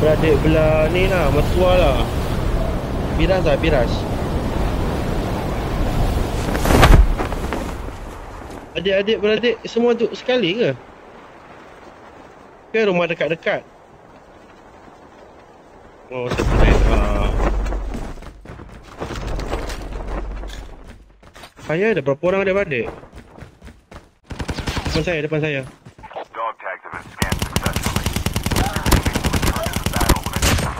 beradik belah ni lah, mertua lah. Biras lah, Biras. Adik-adik beradik semua duduk sekali ke? Ke rumah dekat-dekat? Oh, separate. Ah. Saya ada berapa orang adik-beradik? Depan saya, depan saya. Dog tags have been scanned successfully. Return to the battle when the next revive Changing flight mag. arrives. The revived flight will arrive in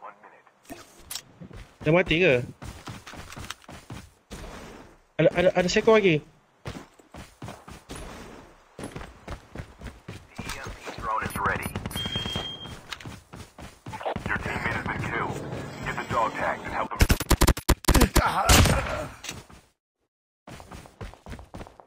one minute. Dah mati ke? Ada ada ada seekor lagi.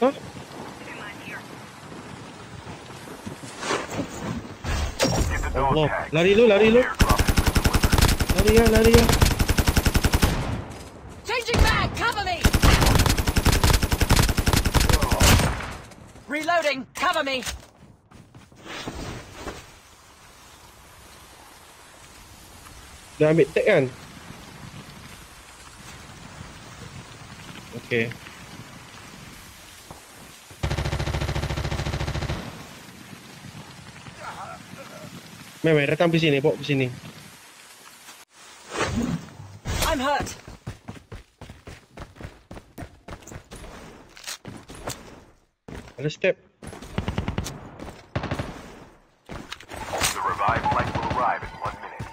Allah. Lari lu, lari lu. Lari ya, lari ya. Changing mag, cover me. Reloading, cover me. Dah ambil tag kan? Okay. Mei Mei datang pergi sini, bawa pergi sini. I'm hurt. Ada step. The revived flight will arrive in one minute.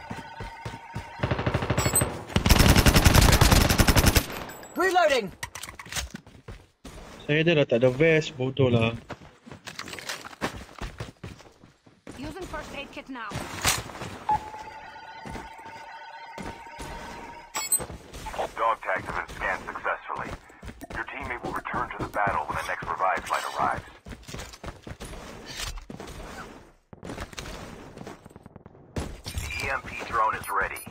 Reloading. Saya dah tak ada vest, bodoh lah. Using first aid kit now. Dog tags have been scanned successfully. Your teammate will return to the battle when the next revived flight arrives. The EMP drone is ready.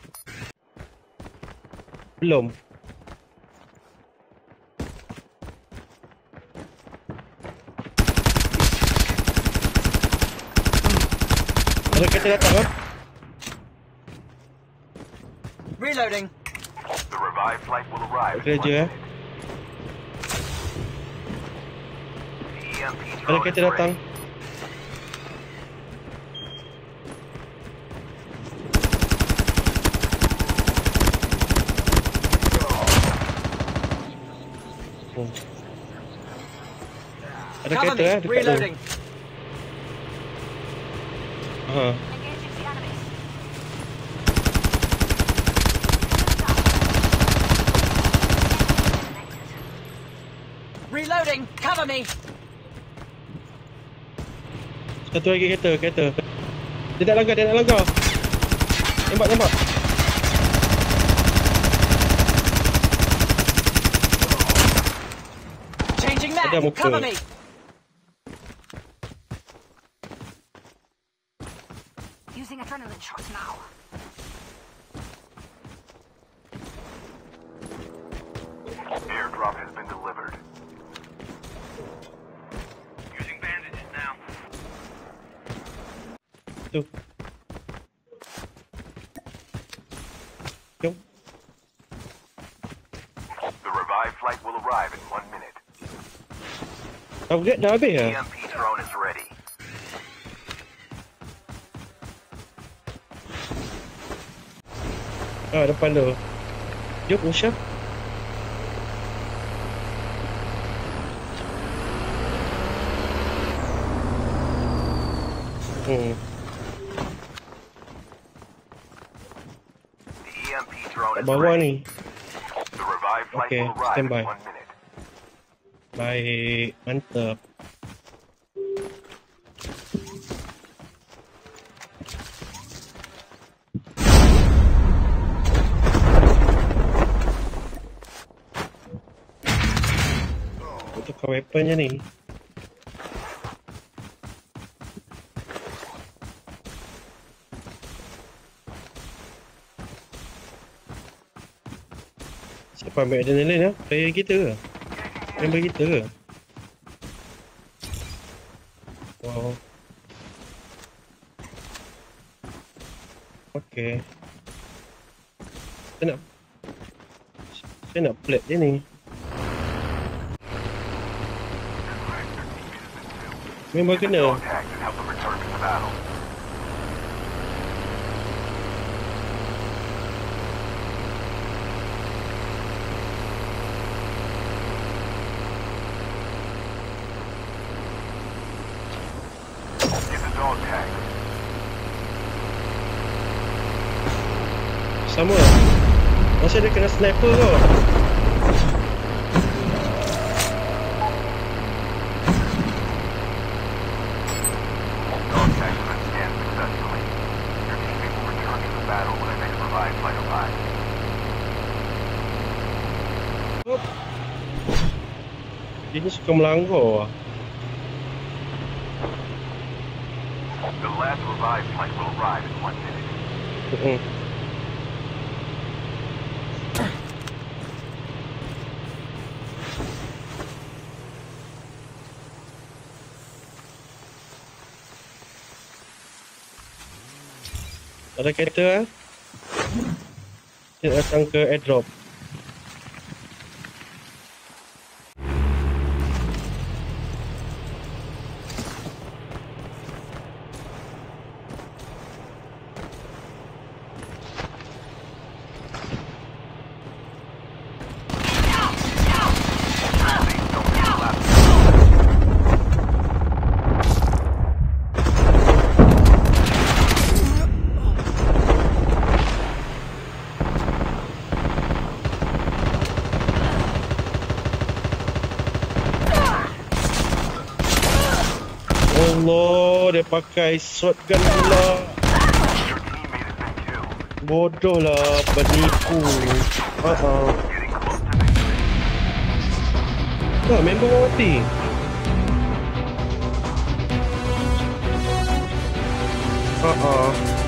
Belum. Ada kereta datang ah. Reloading. The revived flight will arrive in Kerja one eh. minute. The EMP Ada drone kereta is datang. ready. Oh. Ada Cover kereta me. eh dekat tu. Reloading. Ha. Engaging the enemies. Reloading. Cover me. Satu lagi kereta, kereta. Dia nak langgar, dia nak langgar. Tembak, tembak. Changing mag. Cover me. Tu. Jom. The revived flight will arrive in one minute. Target dah habis ya? EMP drone is ready. Ah, depan tu. Jom, Usha. Hmm. The EMP drone Kat is bawah ni. Okay, stand by. Baik, mantap. Tukar weapon je ni. Siapa ambil adrenaline ya? Player kita ke? Member kita ke? Wow. Okay. Saya nak Saya nak plat dia ni. Member kena. Dog tags when the next revived flight arrives. Dia ni suka melanggar. The last revived flight will arrive in one minute. Ada kereta ah. Kita datang ke airdrop. Dia pakai shotgun pula. Bodoh lah, penipu. To victory. Tak, member mati. Uh-uh.